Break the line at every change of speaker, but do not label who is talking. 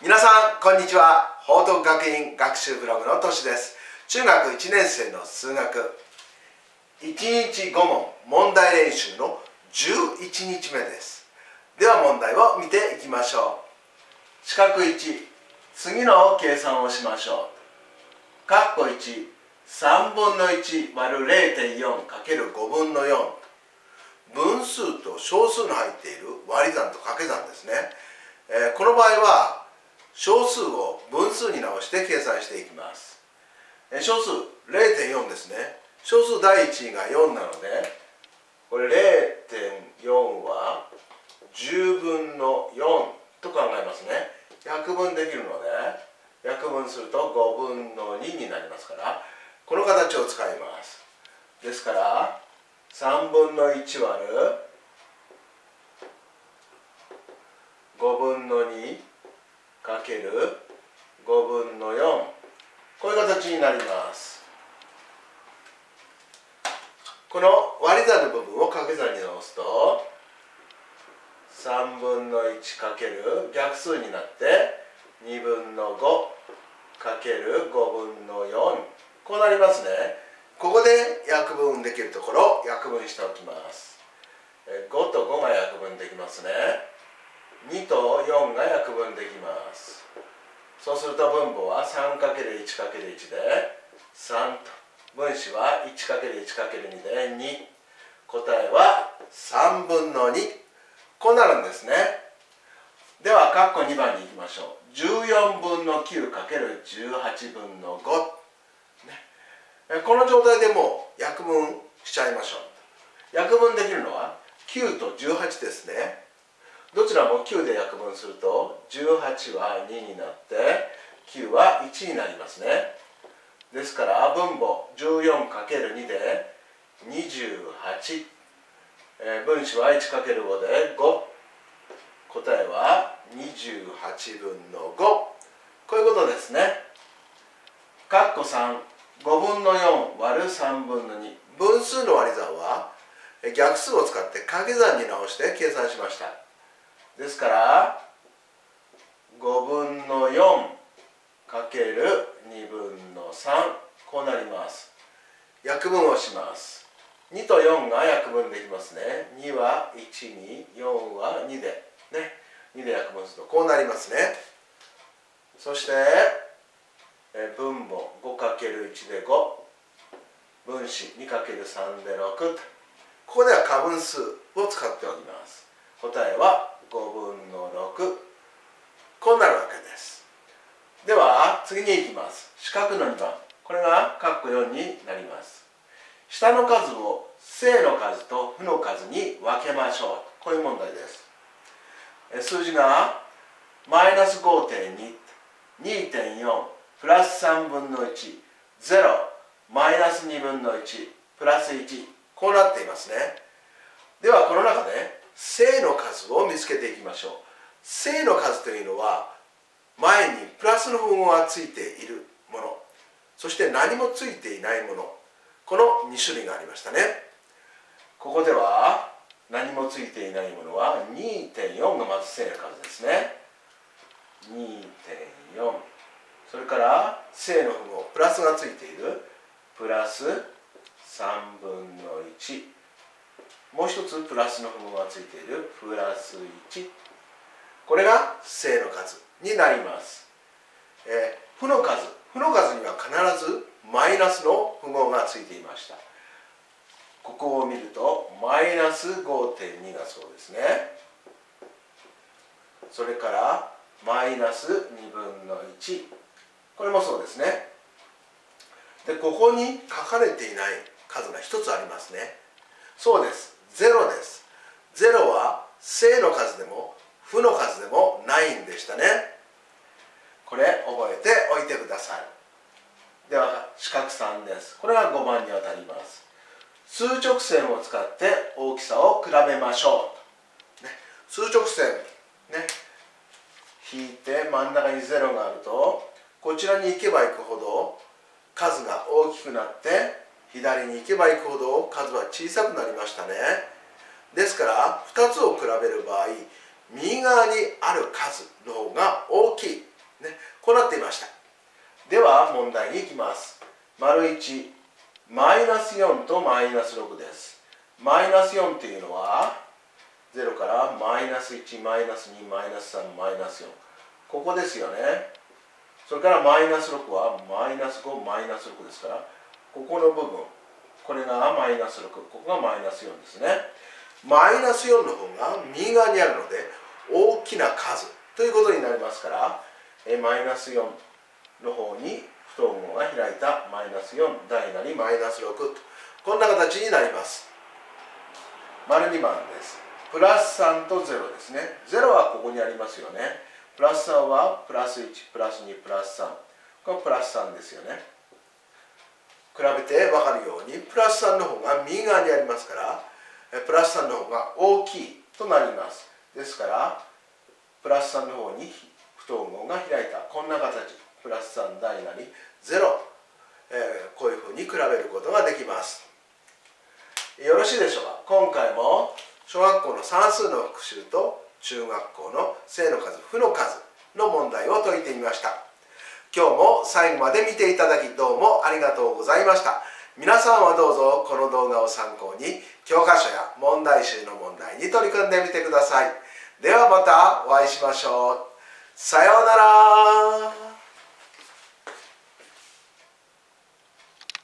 皆さんこんにちは。報徳学院学習ブログのとしです。中学1年生の数学。1日5問問題練習の11日目です。では問題を見ていきましょう。四角1次の計算をしましょう。括弧13分の1割る 0.4×5 分の4分数と小数の入っている割り算と掛け算ですね、えー、この場合は小数を分数に直して計算していきます、小数0.4ですね。小数第1位が4なのでこれ0.4は10分の4と考えますね。約分できるので約分すると5分の2になりますからこの形を使います。ですから3分の1割る5分の2る5分の4こういう形になります。この割り算の部分を掛け算に直すと3分の1かける逆数になって2分の5かける5分の4こうなりますね。ここで約分できるところ約分しておきます。5と5が約分できますね。2と4が約分できます。そうすると分母は 3×1×1 で3と。分子は 1×1×2 で2答えは3分の2こうなるんですね。では括弧2番に行きましょう。14分の 9×18 分の5この状態でもう約分しちゃいましょう。約分できるのは9と18ですね。どちらも9で約分すると18は2になって9は1になりますね。ですから分母 14×2 で28、えー、分子は 1×5 で5答えは28分の5こういうことですね。括弧3 5分の4割る3分の2分数の割り算は逆数を使って掛け算に直して計算しました。ですから5分の4かける2分の3こうなります。約分をします。2と4が約分できますね。2は1に4は2でね。2で約分するとこうなりますね。そしてえ分母 5×1 で5分子 2×3 で6ここでは過分数を使っております。答えは分の6こうなるわけです。では次に行きます。四角の2番。これが括弧4になります。下の数を正の数と負の数に分けましょう。こういう問題です。数字がマイナス5.22.4プラス3分の10マイナス2分の1プラス1こうなっていますね。ではこの中で正の数を見つけていきましょう。正の数というのは前にプラスの符号がついているもの。そして何もついていないもの。この2種類がありましたね。ここでは何もついていないものは2.4がまず正の数ですね。2.4それから正の符号プラスがついている。プラス3分の1もう一つプラスの符号がついている。プラス1これが正の数になります、えー、負の数。負の数には必ずマイナスの符号がついていました。ここを見るとマイナス5.2がそうですね。それからマイナス2分の1これもそうですね。でここに書かれていない数が一つありますね。そうです。0です。0は正の数でも負の数でもないんでしたね。これ覚えておいてください。では四角3です。これが5番にあたります。数直線を使って大きさを比べましょう、ね、数直線ね。引いて真ん中に0があるとこちらに行けば行くほど数が大きくなって左に行けば行くほど数は小さくなりましたね。ですから2つを比べる場合右側にある数の方が大きい。ねこうなっていました。では問題に行きます。丸1マイナス4とマイナス6です。マイナス4っていうのは0からマイナス1マイナス2マイナス3マイナス4ここですよね。それからマイナス6はマイナス5マイナス6ですからここの部分これがマイナス6ここがマイナス4ですね。マイナス4の方が右側にあるので大きな数ということになりますからマイナス4の方に不等号が開いたマイナス4大なりマイナス6とこんな形になります。丸2番です。プラス3と0ですね。0はここにありますよね。プラス3はプラス1プラス2プラス3これプラス3ですよね。比べて分かるようにプラス3の方が右側にありますからプラス3の方が大きいとなります。ですからプラス3の方に不等号が開いた。こんな形。プラス3大なり0、えー、こういうふうに比べることができます。よろしいでしょうか？今回も小学校の算数の復習と中学校の正の数負の数の問題を解いてみました。今日も最後まで見ていただきどうもありがとうございました。皆さんはどうぞこの動画を参考に教科書や問題集の問題に取り組んでみてください。ではまたお会いしましょう。さようなら。